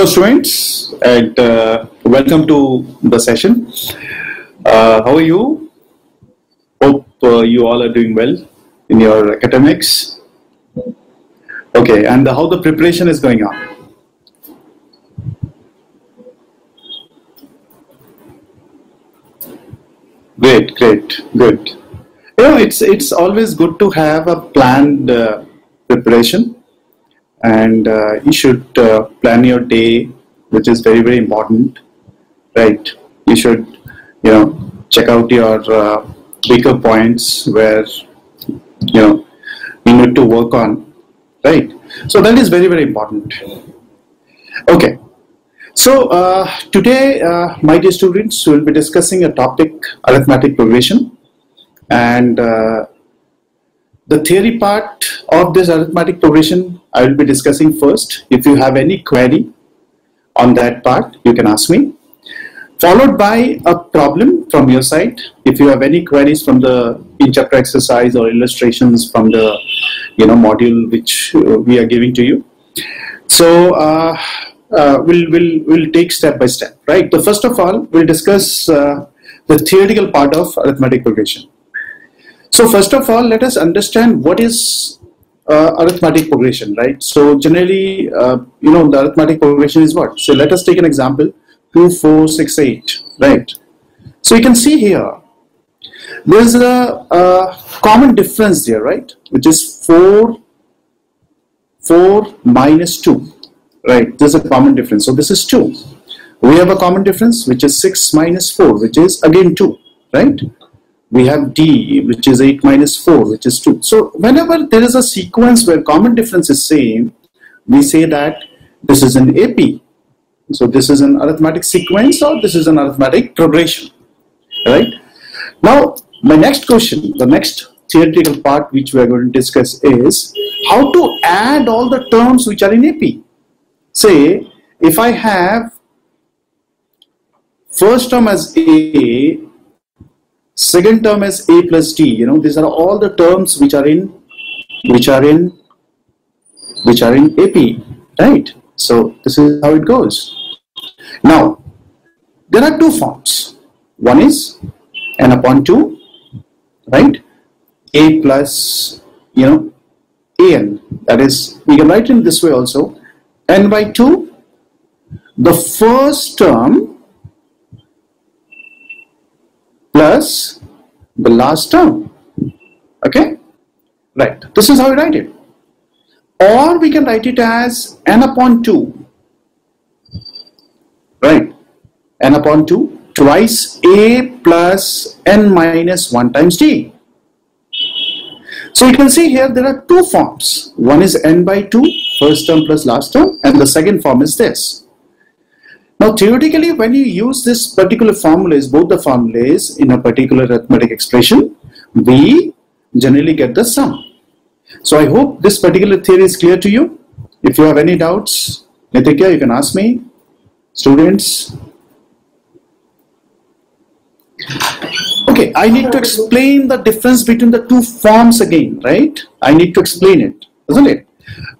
Hello students and uh, welcome to the session. Uh, how are you? Hope uh, you all are doing well in your academics. Okay, and how the preparation is going on? Great, great, good. You know, it's it's always good to have a planned uh, preparation and uh, you should uh, plan your day which is very very important right? You should you know check out your uh, weaker points where you know you need to work on right? So that is very very important. Okay. So uh, today uh, my dear students will be discussing a topic arithmetic progression. And uh, the theory part of this arithmetic progression I will be discussing first. If you have any query on that part, you can ask me. Followed by a problem from your side. If you have any queries from the in-chapter exercise or illustrations from the you know module which uh, we are giving to you. So uh, uh, we'll, we'll, we'll take step by step, right? So first of all, we'll discuss uh, the theoretical part of arithmetic progression. So first of all, let us understand what is uh, arithmetic progression, right? So generally, uh, you know, the arithmetic progression is what? So let us take an example, 2, 4, 6, 8, right? So you can see here, there's a, a common difference there, right? Which is 4, 4 minus 2, right? There's a common difference. So this is 2. We have a common difference, which is 6 minus 4, which is again 2, right? We have d which is 8 minus 4 which is 2 so whenever there is a sequence where common difference is same we say that this is an AP so this is an arithmetic sequence or this is an arithmetic progression right? Now my next question the next theoretical part which we are going to discuss is how to add all the terms which are in AP say if I have first term as A second term is a plus d you know these are all the terms which are in which are in which are in ap right? So this is how it goes. Now there are two forms. One is n upon 2 right? A plus you know an that is we can write it this way also. N by 2 the first term plus the last term. Okay? Right. This is how we write it. Or we can write it as n upon 2. Right? n upon 2 twice a plus n minus 1 times d. So you can see here there are two forms. One is n by 2, first term plus last term, and the second form is this. Now theoretically when you use this particular formulas, both the formulas in a particular arithmetic expression, we generally get the sum. So I hope this particular theory is clear to you. If you have any doubts, Nitikya, you can ask me. Students. Okay, I need to explain the difference between the two forms again, right? I need to explain it, isn't it?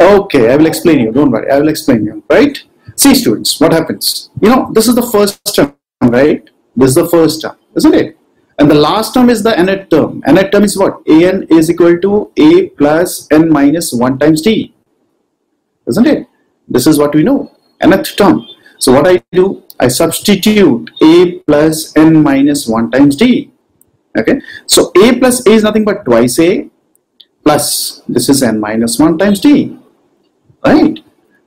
Okay, I will explain you. Don't worry, I will explain you, right? See students, what happens? You know, this is the first term, right? This is the first term, isn't it? And the last term is the nth term. nth term is what? an is equal to a plus n minus 1 times d. Isn't it? This is what we know. nth term. So what I do? I substitute a plus n minus 1 times d. Okay. So a plus a is nothing but twice a plus this is n minus 1 times d. Right?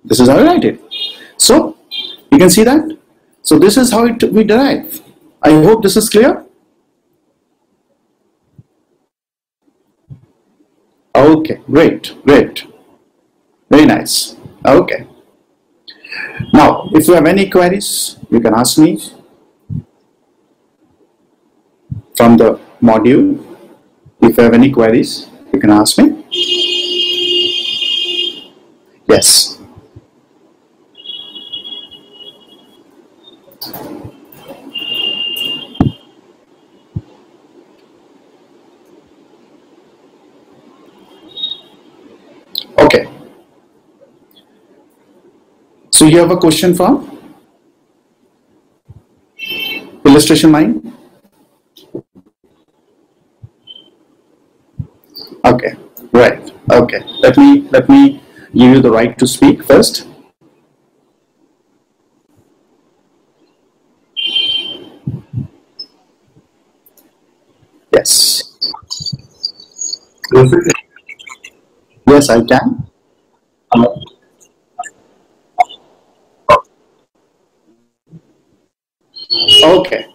This is how I write it. So you can see that. So this is how it we derive. I hope this is clear. Okay, great, great. Very nice. Okay. Now, if you have any queries, you can ask me from the module. If you have any queries, you can ask me. Yes. So you have a question from illustration line? Okay, right. Okay, let me let me give you the right to speak first. Yes. Yes, I can. Okay.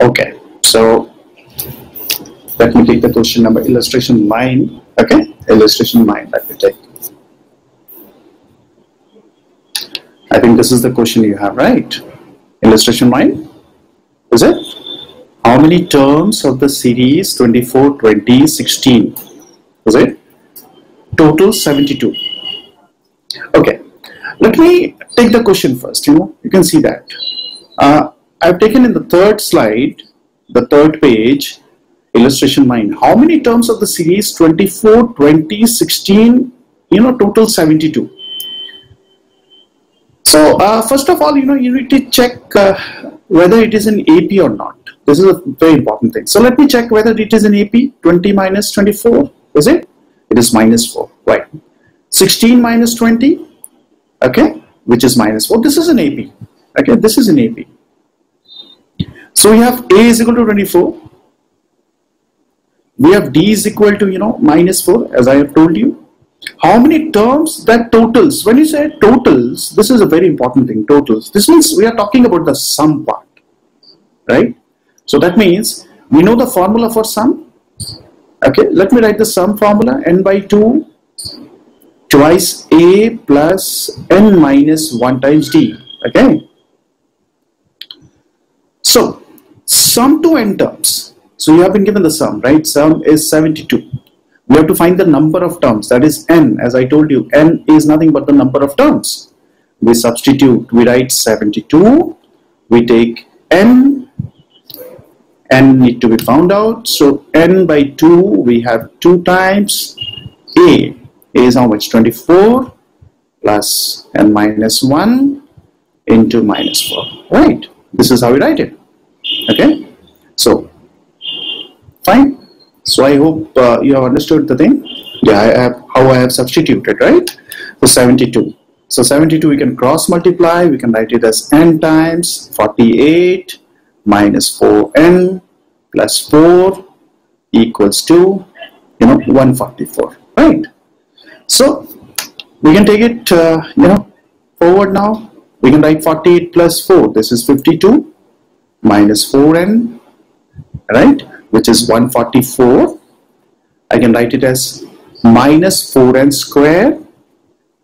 Okay. So let me take the question number illustration 9. Okay. Illustration 9. Let me take. I think this is the question you have, right? Illustration 9. Is it? How many terms of the series 24, 20, 16? Is it? Total 72. Let me take the question first. You know, you can see that. Uh, I've taken in the third slide, the third page, illustration 9. How many terms of the series 24, 20, 16, you know, total 72. So uh, first of all, you know, you need to check uh, whether it is an AP or not. This is a very important thing. So let me check whether it is an AP. 20 minus 24, is it? It is minus 4, right. 16 minus 20, okay, which is minus 4. This is an AP, okay, this is an AP. So we have A is equal to 24. We have D is equal to, you know, minus 4, as I have told you. How many terms that totals? When you say totals, this is a very important thing, totals. This means we are talking about the sum part, right? So that means we know the formula for sum. Okay, let me write the sum formula n by 2 twice a plus n minus 1 times d. Okay. So sum to n terms. So you have been given the sum, right? Sum is 72 we have to find the number of terms that is n as I told you n is nothing but the number of terms we substitute we write 72 we take n n need to be found out so n by 2 we have 2 times a a is how much 24 plus n minus 1 into minus 4 right this is how we write it okay so fine so I hope uh, you have understood the thing. Yeah, I have how I have substituted, right? So 72. So 72 we can cross multiply. We can write it as n times 48 minus 4n plus 4 equals to, you know, 144, right? So we can take it, uh, you know, forward now. We can write 48 plus 4. This is 52 minus 4n, right? which is 144 I can write it as minus 4n square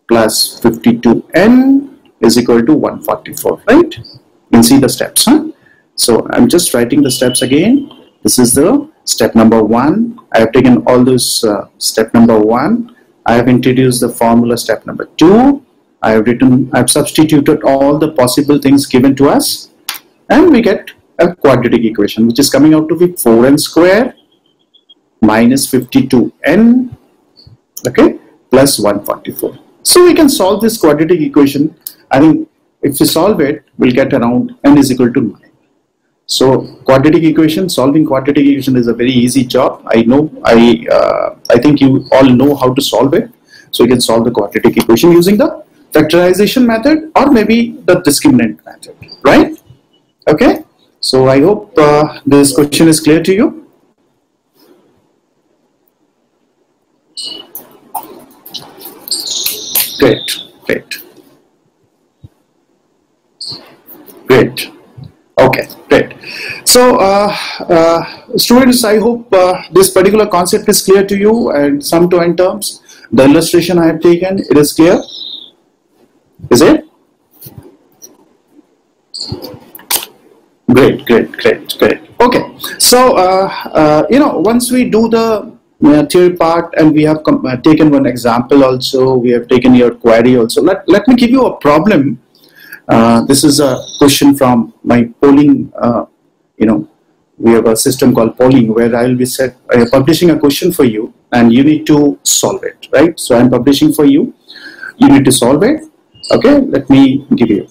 plus 52n is equal to 144 right you can see the steps huh? so I'm just writing the steps again this is the step number one I have taken all those uh, step number one I have introduced the formula step number two. I have written I've substituted all the possible things given to us and we get a quadratic equation which is coming out to be 4n square minus 52n okay plus 144 so we can solve this quadratic equation. I think if we solve it we'll get around n is equal to 9 so quadratic equation solving quadratic equation is a very easy job I know I uh, I think you all know how to solve it so you can solve the quadratic equation using the factorization method or maybe the discriminant method right okay so I hope uh, this question is clear to you. Great, great. Great. Okay, great. So, uh, uh, students, I hope uh, this particular concept is clear to you and sum to n terms. The illustration I have taken, it is clear. Is it? Great, great, great, great. Okay, so uh, uh, you know, once we do the uh, theory part and we have taken one example also, we have taken your query also. Let, let me give you a problem. Uh, this is a question from my polling, uh, you know, we have a system called polling where I will be set, publishing a question for you and you need to solve it, right? So I'm publishing for you. You need to solve it. Okay, let me give you.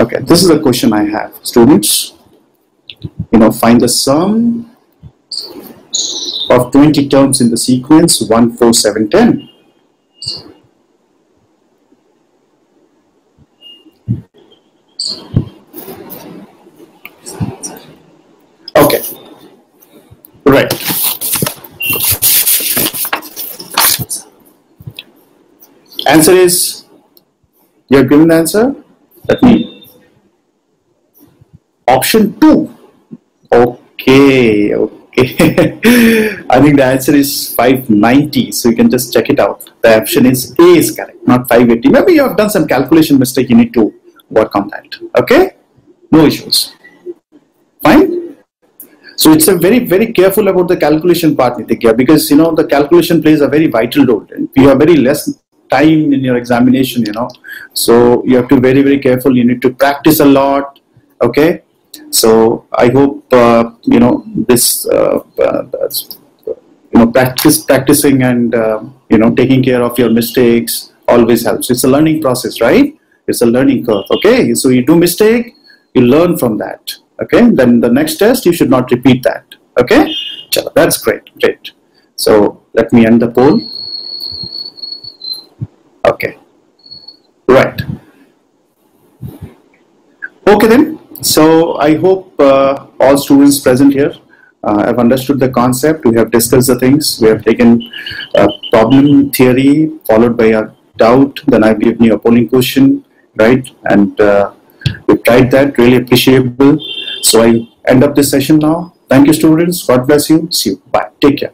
Okay, this is a question I have. Students, you know, find the sum of 20 terms in the sequence 1, 4, 7, 10. Okay, right. Answer is, you have given the answer? Let me. Option 2. Okay, okay. I think the answer is 590, so you can just check it out. The option is A is correct, not 580. Maybe you have done some calculation mistake, you need to work on that. Okay? No issues. Fine? So it's a very, very careful about the calculation part, Nitikya, because you know the calculation plays a very vital role. and You have very less time in your examination, you know. So you have to be very, very careful. You need to practice a lot. Okay. So I hope uh, you know this. Uh, uh, you know, practice, practicing, and uh, you know, taking care of your mistakes always helps. It's a learning process, right? It's a learning curve. Okay. So you do mistake, you learn from that okay? Then the next test you should not repeat that okay? That's great great. So let me end the poll. Okay. Right. Okay then. So i hope uh, all students present here uh, have understood the concept. We have discussed the things. We have taken a problem theory followed by a doubt then i've given you a polling question right and uh, we've tried that really appreciable so I end up this session now. Thank you, students. God bless you. See you. Bye. Take care.